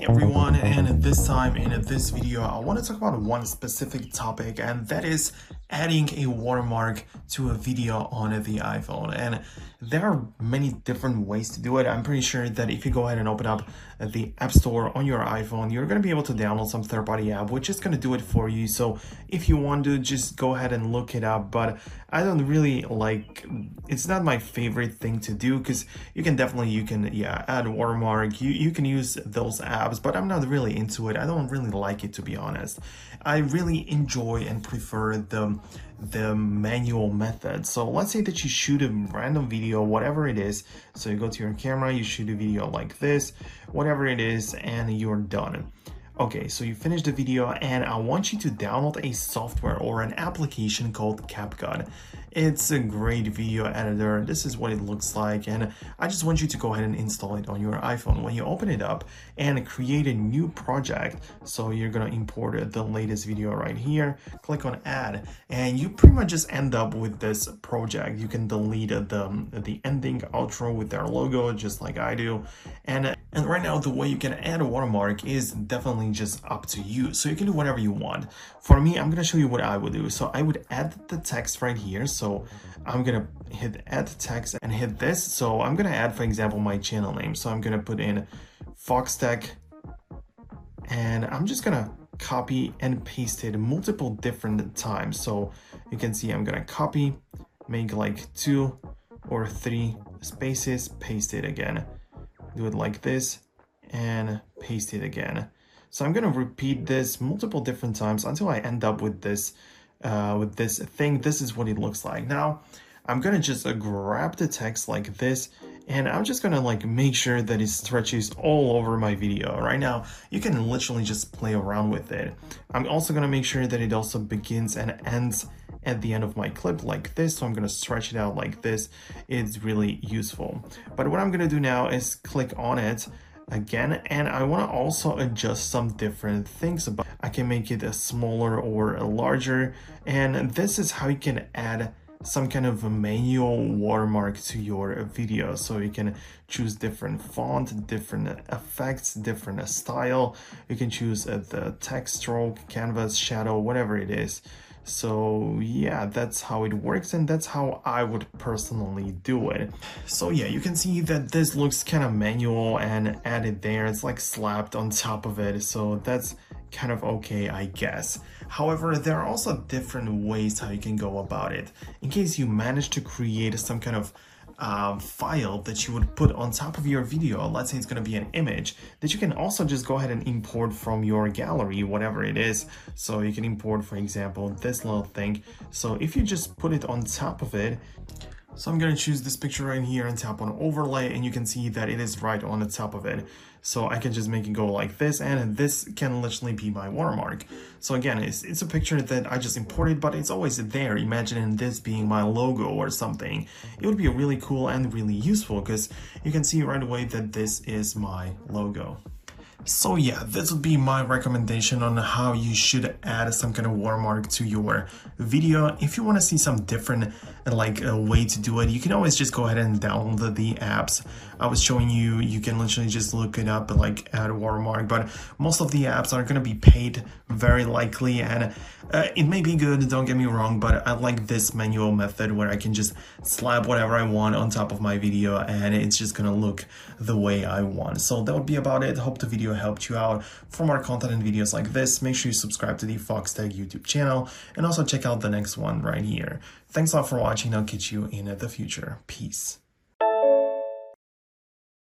Hey everyone, and this time in this video, I want to talk about one specific topic, and that is adding a watermark to a video on the iPhone. And there are many different ways to do it. I'm pretty sure that if you go ahead and open up the App Store on your iPhone, you're going to be able to download some third-party app, which is going to do it for you. So if you want to, just go ahead and look it up. But I don't really like, it's not my favorite thing to do because you can definitely, you can, yeah, add watermark. You, you can use those apps, but I'm not really into it. I don't really like it, to be honest. I really enjoy and prefer the the manual method. So let's say that you shoot a random video, whatever it is. So you go to your camera, you shoot a video like this, whatever it is, and you're done. Okay, so you finished the video and I want you to download a software or an application called CapCut. It's a great video editor. This is what it looks like. And I just want you to go ahead and install it on your iPhone. When you open it up and create a new project, so you're to import the latest video right here, click on add, and you pretty much just end up with this project. You can delete the, the ending outro with their logo, just like I do. And, and right now, the way you can add a watermark is definitely just up to you. So you can do whatever you want. For me, I'm going to show you what I would do. So I would add the text right here. So I'm gonna hit add text and hit this. So I'm gonna add, for example, my channel name. So I'm gonna put in Foxtecc and I'm just gonna copy and paste it multiple different times. So you can see I'm gonna copy, make like two or three spaces, paste it again. Do it like this and paste it again. So I'm gonna repeat this multiple different times until I end up with this uh, with this thing, this is what it looks like. Now, I'm gonna just uh, grab the text like this and I'm just gonna like make sure that it stretches all over my video. Right now, you can literally just play around with it. I'm also gonna make sure that it also begins and ends at the end of my clip like this. So I'm gonna stretch it out like this. It's really useful. But what I'm gonna do now is click on it again and I want to also adjust some different things about I can make it a smaller or a larger and this is how you can add some kind of a manual watermark to your video. So you can choose different font different effects different style. You can choose uh, the text stroke canvas shadow whatever it is so yeah, that's how it works and that's how I would personally do it. So yeah, you can see that this looks kind of manual and added there. It's like slapped on top of it. So that's kind of okay, I guess. However, there are also different ways how you can go about it. In case you manage to create some kind of uh, file that you would put on top of your video, let's say it's going to be an image, that you can also just go ahead and import from your gallery, whatever it is. So you can import, for example, this little thing. So if you just put it on top of it, so I'm going to choose this picture right here and tap on overlay and you can see that it is right on the top of it. So I can just make it go like this and this can literally be my watermark. So again, it's, it's a picture that I just imported, but it's always there. Imagine this being my logo or something. It would be really cool and really useful because you can see right away that this is my logo. So yeah, this would be my recommendation on how you should add some kind of watermark to your video. If you want to see some different like a way to do it, you can always just go ahead and download the apps. I was showing you, you can literally just look it up like add watermark, but most of the apps are going to be paid very likely and uh, it may be good, don't get me wrong, but I like this manual method where I can just slap whatever I want on top of my video and it's just gonna look the way I want. So that would be about it. Hope the video helped you out. For more content and videos like this, make sure you subscribe to the Foxtecc YouTube channel and also check out the next one right here. Thanks a lot for watching. I'll catch you in the future. Peace.